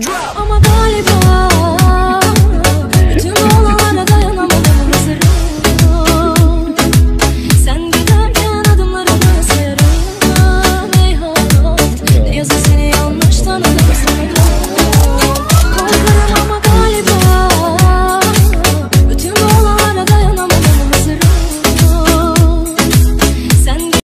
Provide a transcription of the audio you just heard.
drop.